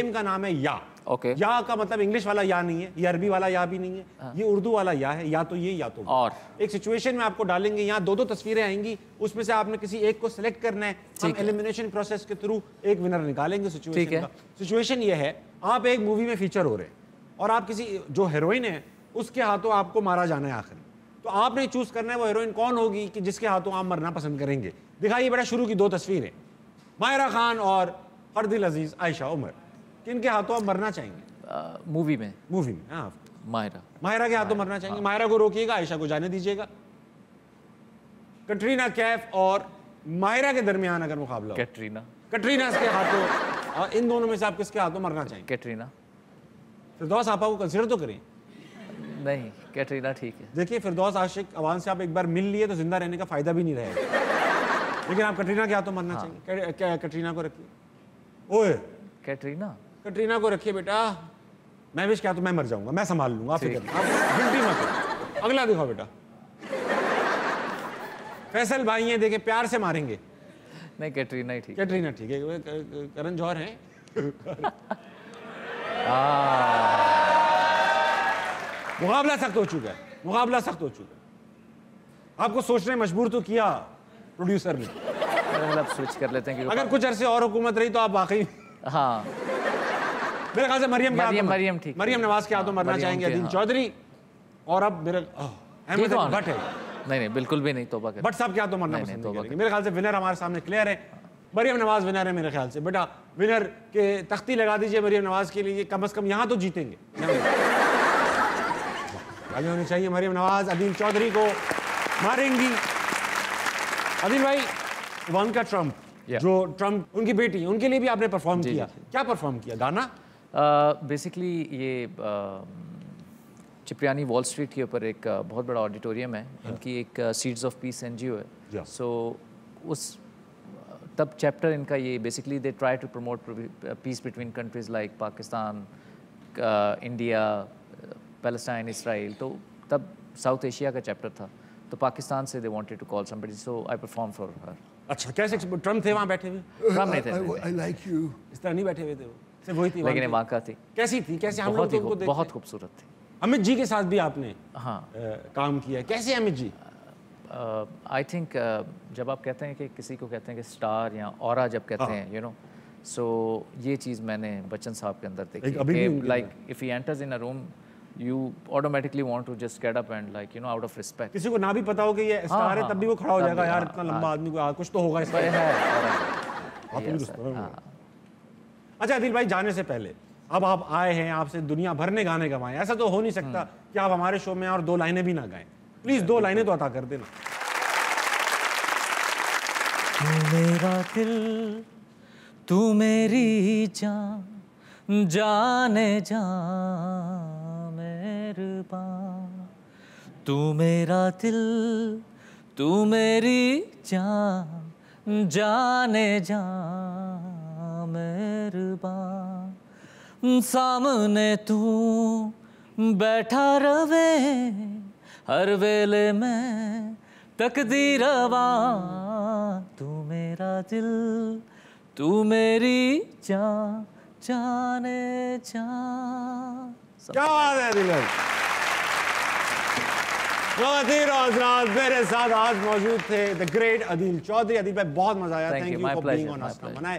Game का नाम है या। Okay okay. या का मतलब इंग्लिश वाला या नहीं है ये अरबी वाला या भी नहीं है हाँ। ये उर्दू वाला या है या तो ये या तो और? एक सिचुएशन में आपको डालेंगे यहाँ दो दो तस्वीरें आएँगी उसमें से आपने किसी एक को सिलेक्ट करना है हम एलिमिनेशन प्रोसेस के थ्रू एक विनर निकालेंगे सिचुएशन का। सिचुएशन ये है आप एक मूवी में फीचर हो रहे हैं और आप किसी जो हीरोइन है उसके हाथों आपको मारा जाना है आखिर। तो आपने चूज़ करना है वो हीरोइन कौन होगी कि जिसके हाथों आप मरना पसंद करेंगे। दिखाइए बेटा शुरू की दो तस्वीरें मायरा खान और फरदिल अज़ीज़ आयशा उमर। किनके हाथों आप मरना चाहेंगे? मूवी में। मूवी में हाँ। माहिरा। मायरा के हाथों मरना चाहेंगे। मायरा को रोकिएगा आयशा को जाने दीजिएगा। कटरीना कैफ और मायरा के दरमियान अगर मुकाबला हो। कैटरीना। कटरीना के हाथों इन दोनों में से आप किसके हाथों मरना चाहेंगे? कैटरीना। फिरदौस आपा को कंसिडर तो करें। नहीं कैटरीना ठीक है। देखिए फिरदौस आशिक अवान से आप एक बार मिल लिए तो ज़िंदा रहने का फ़ायदा भी नहीं रहेगा। लेकिन आप कटरीना के हाथों मरना चाहेंगे। कै- क्या कटरीना को रखिए। ओए। कैटरीना? कटरीना को रखिए बेटा। मैं विश क्या तो मैं मर जाऊँगा मैं संभाल लूँगा आप फ़िक्र आप गिनती मत अगला दिखाओ बेटा। फैसल भाई हैं देखे प्यार से मारेंगे। नहीं कैटरीना ही ठीक कैटरीना ठीक है करण जौहर हैं। मुकाबला सख्त हो चुका है मुकाबला सख्त हो चुका है। आपको सोचने मजबूर तो किया प्रोड्यूसर ने। मतलब स्विच कर लेते हैं अगर कुछ अरसे और हुकूमत रही तो आप वाकई हाँ। मेरे ख्याल से मरियम मरियम- मरियम ठीक मरियम नवाज़ के हाथों मरना चाहेंगे के, अदील हाँ। चौधरी। और अब मेरे अहमद भट्ट है। नहीं नहीं बिल्कुल भी नहीं तोबा भट्ट साहब के हाथों मरना नहीं, पसंद करेंगे। मेरे ख्याल से विनर हमारे सामने क्लियर है। मरियम नवाज़ विनर है मेरे ख्याल से। बेटा विनर के तख्ती लगा दीजिए मरियम नवाज़ के लिए। कम से कम यहाँ तो जीतेंगे। आगे होनी चाहिए मरियम नवाज़ अदील चौधरी को मारेंगी। अदील भाई इवानका ट्रंप Yeah. जो ट्रंप उनकी बेटी उनके लिए भी आपने परफॉर्म किया। क्या परफॉर्म किया? गाना बेसिकली ये uh, चिपरियानी वॉल स्ट्रीट के ऊपर एक uh, बहुत बड़ा ऑडिटोरियम है। इनकी एक सीड्स ऑफ़ पीस एनजीओ है। Yeah. सो उस तब चैप्टर इनका ये basically they try to promote peace between countries like Pakistan India Palestine Israel तो तब साउथ एशिया का चैप्टर था। तो पाकिस्तान से they wanted to call somebody so I perform for her अच्छा कैसे ट्रंप थे वहाँ बैठे हुए? ट्रंप नहीं थे। I like you. इस तरह नहीं बैठे हुए थे वो? सिर्फ़ वही थी लेकिन वहाँ वहाँ का थी। कैसी थी? कैसे हम लोग तो बहुत खूबसूरत थी। अमित जी के साथ भी आपने हाँ। अ, काम किया कैसे अमित जी? आई थिंक जब आप कहते हैं कि किसी को कहते हैं कि स्टार या और जब कहते हाँ। हैं यू नो सो ये चीज़ मैंने बच्चन साहब के अंदर देखी like if he enters in a room you automatically want to just get up and like you know out of respect किसी को ना भी पता हो कि ये स्टार है हाँ, तब भी वो खड़ा हो जाएगा यार हाँ, इतना लंबा आदमी को हाँ, कुछ तो होगा इसका है आप भी उस तरह हो। अच्छा आदिल भाई जाने से पहले अब आप आए हैं आपसे दुनिया भर ने गाने गवाए ऐसा तो हो नहीं सकता कि आप हमारे शो में और दो लाइनें भी ना गाएँ। प्लीज़ दो लाइनें तो अता कर देना। तू मेरा दिल तू मेरी जान जाने जा तू मेरा दिल तू मेरी जान जाने जा मेहरबान सामने तू बैठा रवे हर वेले में तकदीरवा तू मेरा दिल तू मेरी जान जाने जा क्या बात है हजरात, मेरे साथ आज मौजूद थे द ग्रेट अदील चौधरी। अदील भाई बहुत मज़ा आया। Thank you for being on मनाए